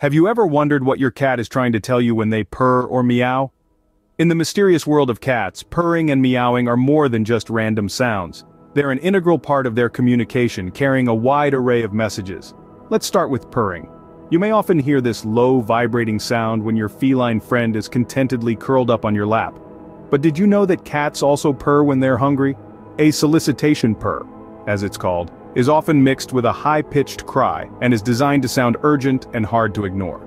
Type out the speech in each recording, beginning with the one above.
Have you ever wondered what your cat is trying to tell you when they purr or meow? In the mysterious world of cats, purring and meowing are more than just random sounds. They're an integral part of their communication, carrying a wide array of messages. Let's start with purring. You may often hear this low, vibrating sound when your feline friend is contentedly curled up on your lap. But did you know that cats also purr when they're hungry? A solicitation purr, as it's called, is often mixed with a high-pitched cry and is designed to sound urgent and hard to ignore.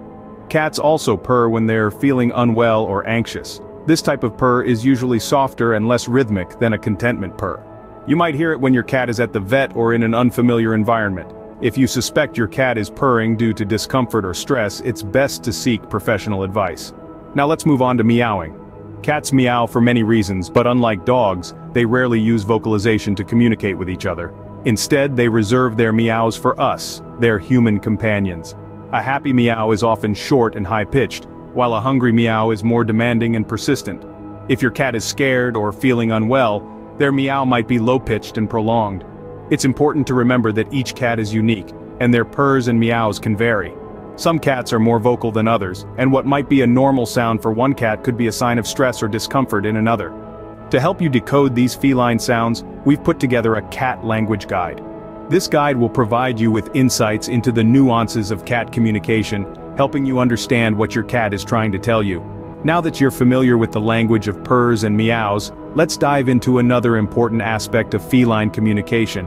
Cats also purr when they're feeling unwell or anxious. This type of purr is usually softer and less rhythmic than a contentment purr. You might hear it when your cat is at the vet or in an unfamiliar environment. If you suspect your cat is purring due to discomfort or stress, it's best to seek professional advice. Now let's move on to meowing. Cats meow for many reasons, but unlike dogs, they rarely use vocalization to communicate with each other. Instead they reserve their meows for us, their human companions. A happy meow is often short and high-pitched, while a hungry meow is more demanding and persistent. If your cat is scared or feeling unwell, their meow might be low-pitched and prolonged. It's important to remember that each cat is unique, and their purrs and meows can vary. Some cats are more vocal than others, and what might be a normal sound for one cat could be a sign of stress or discomfort in another. To help you decode these feline sounds, we've put together a cat language guide. This guide will provide you with insights into the nuances of cat communication, helping you understand what your cat is trying to tell you. Now that you're familiar with the language of purrs and meows, let's dive into another important aspect of feline communication,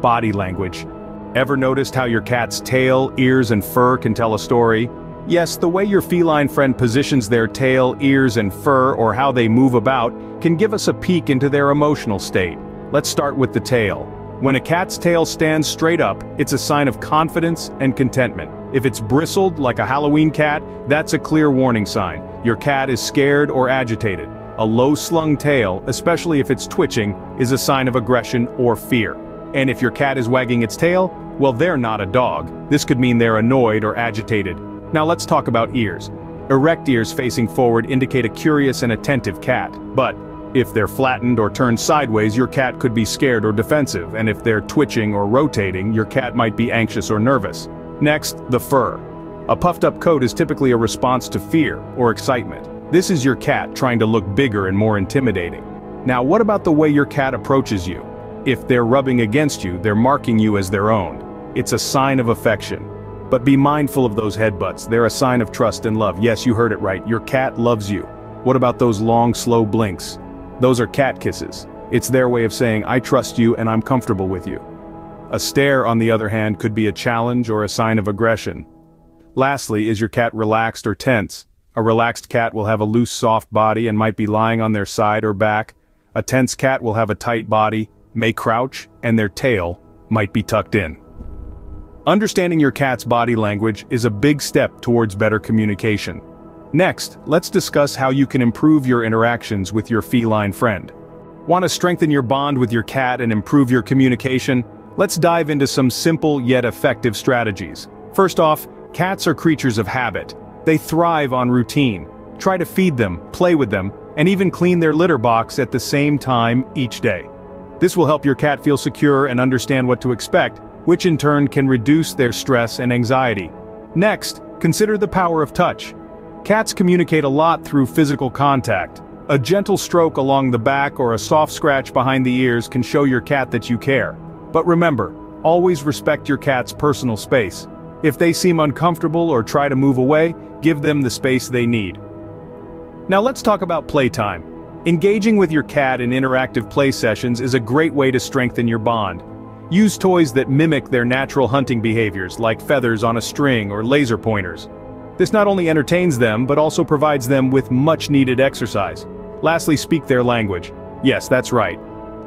body language. Ever noticed how your cat's tail, ears and fur can tell a story? Yes, the way your feline friend positions their tail, ears and fur or how they move about can give us a peek into their emotional state. Let's start with the tail. When a cat's tail stands straight up, it's a sign of confidence and contentment. If it's bristled like a Halloween cat, that's a clear warning sign. Your cat is scared or agitated. A low-slung tail, especially if it's twitching, is a sign of aggression or fear. And if your cat is wagging its tail, well they're not a dog. This could mean they're annoyed or agitated. Now let's talk about ears. Erect ears facing forward indicate a curious and attentive cat, but if they're flattened or turned sideways your cat could be scared or defensive, and if they're twitching or rotating your cat might be anxious or nervous. Next, the fur. A puffed up coat is typically a response to fear or excitement. This is your cat trying to look bigger and more intimidating. Now what about the way your cat approaches you? If they're rubbing against you, they're marking you as their own. It's a sign of affection. But be mindful of those headbutts, they're a sign of trust and love. Yes, you heard it right, your cat loves you. What about those long, slow blinks? Those are cat kisses. It's their way of saying, I trust you and I'm comfortable with you. A stare, on the other hand, could be a challenge or a sign of aggression. Lastly, is your cat relaxed or tense? A relaxed cat will have a loose soft body and might be lying on their side or back. A tense cat will have a tight body, may crouch, and their tail might be tucked in. Understanding your cat's body language is a big step towards better communication. Next, let's discuss how you can improve your interactions with your feline friend. Want to strengthen your bond with your cat and improve your communication? Let's dive into some simple yet effective strategies. First off, cats are creatures of habit. They thrive on routine. Try to feed them, play with them, and even clean their litter box at the same time each day. This will help your cat feel secure and understand what to expect, which in turn can reduce their stress and anxiety. Next, consider the power of touch. Cats communicate a lot through physical contact. A gentle stroke along the back or a soft scratch behind the ears can show your cat that you care. But remember, always respect your cat's personal space. If they seem uncomfortable or try to move away, give them the space they need. Now let's talk about playtime. Engaging with your cat in interactive play sessions is a great way to strengthen your bond. Use toys that mimic their natural hunting behaviors like feathers on a string or laser pointers. This not only entertains them but also provides them with much needed exercise. Lastly speak their language. Yes, that's right.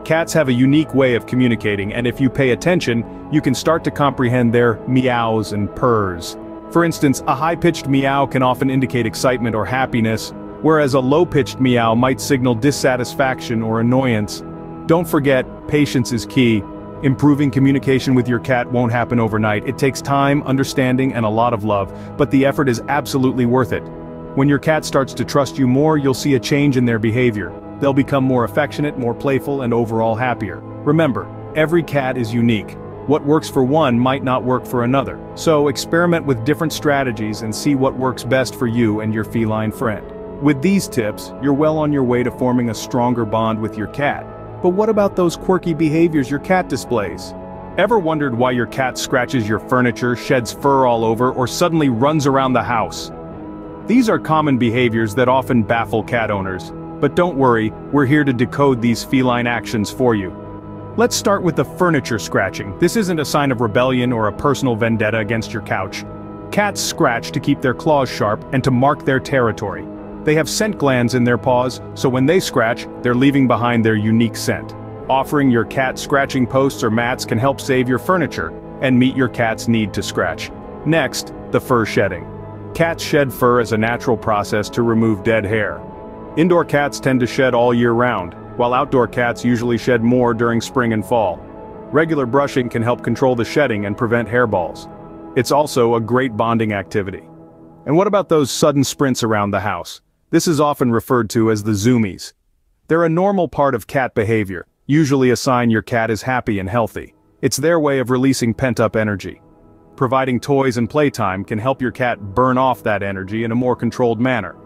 Cats have a unique way of communicating and if you pay attention, you can start to comprehend their meows and purrs. For instance, a high-pitched meow can often indicate excitement or happiness, whereas a low-pitched meow might signal dissatisfaction or annoyance. Don't forget, patience is key, Improving communication with your cat won't happen overnight, it takes time, understanding, and a lot of love, but the effort is absolutely worth it. When your cat starts to trust you more you'll see a change in their behavior. They'll become more affectionate, more playful, and overall happier. Remember, every cat is unique. What works for one might not work for another, so experiment with different strategies and see what works best for you and your feline friend. With these tips, you're well on your way to forming a stronger bond with your cat. But what about those quirky behaviors your cat displays? Ever wondered why your cat scratches your furniture, sheds fur all over, or suddenly runs around the house? These are common behaviors that often baffle cat owners. But don't worry, we're here to decode these feline actions for you. Let's start with the furniture scratching. This isn't a sign of rebellion or a personal vendetta against your couch. Cats scratch to keep their claws sharp and to mark their territory. They have scent glands in their paws, so when they scratch, they're leaving behind their unique scent. Offering your cat scratching posts or mats can help save your furniture and meet your cat's need to scratch. Next, the fur shedding. Cats shed fur as a natural process to remove dead hair. Indoor cats tend to shed all year round, while outdoor cats usually shed more during spring and fall. Regular brushing can help control the shedding and prevent hairballs. It's also a great bonding activity. And what about those sudden sprints around the house? This is often referred to as the zoomies. They're a normal part of cat behavior, usually a sign your cat is happy and healthy. It's their way of releasing pent-up energy. Providing toys and playtime can help your cat burn off that energy in a more controlled manner.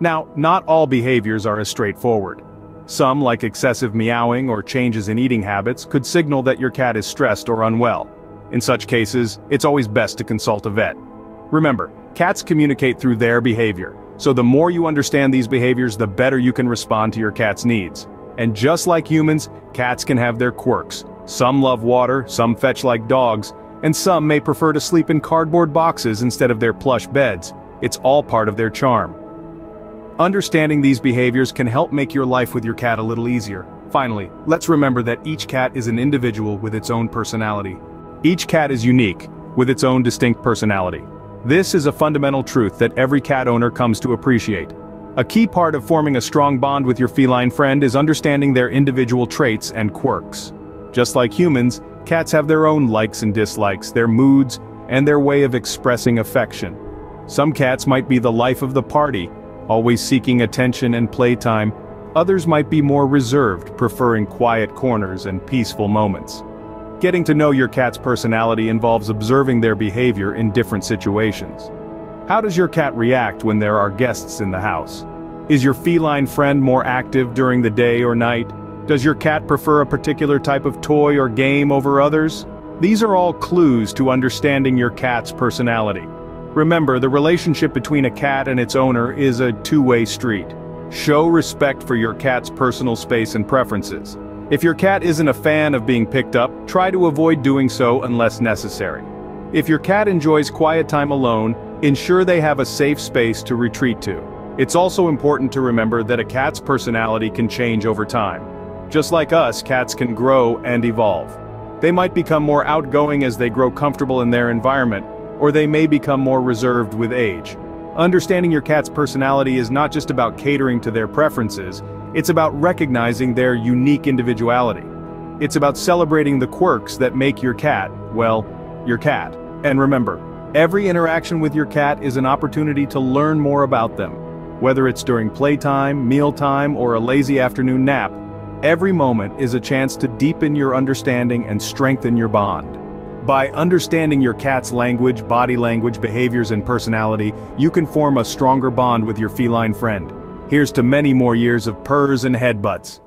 Now, not all behaviors are as straightforward. Some, like excessive meowing or changes in eating habits, could signal that your cat is stressed or unwell. In such cases, it's always best to consult a vet. Remember, cats communicate through their behavior, so the more you understand these behaviors the better you can respond to your cat's needs. And just like humans, cats can have their quirks. Some love water, some fetch like dogs, and some may prefer to sleep in cardboard boxes instead of their plush beds. It's all part of their charm. Understanding these behaviors can help make your life with your cat a little easier. Finally, let's remember that each cat is an individual with its own personality. Each cat is unique, with its own distinct personality. This is a fundamental truth that every cat owner comes to appreciate. A key part of forming a strong bond with your feline friend is understanding their individual traits and quirks. Just like humans, Cats have their own likes and dislikes, their moods, and their way of expressing affection. Some cats might be the life of the party, always seeking attention and playtime. Others might be more reserved, preferring quiet corners and peaceful moments. Getting to know your cat's personality involves observing their behavior in different situations. How does your cat react when there are guests in the house? Is your feline friend more active during the day or night? Does your cat prefer a particular type of toy or game over others? These are all clues to understanding your cat's personality. Remember, the relationship between a cat and its owner is a two-way street. Show respect for your cat's personal space and preferences. If your cat isn't a fan of being picked up, try to avoid doing so unless necessary. If your cat enjoys quiet time alone, ensure they have a safe space to retreat to. It's also important to remember that a cat's personality can change over time. Just like us, cats can grow and evolve. They might become more outgoing as they grow comfortable in their environment, or they may become more reserved with age. Understanding your cat's personality is not just about catering to their preferences, it's about recognizing their unique individuality. It's about celebrating the quirks that make your cat, well, your cat. And remember, every interaction with your cat is an opportunity to learn more about them. Whether it's during playtime, mealtime, or a lazy afternoon nap, Every moment is a chance to deepen your understanding and strengthen your bond. By understanding your cat's language, body language, behaviors and personality, you can form a stronger bond with your feline friend. Here's to many more years of purrs and headbutts.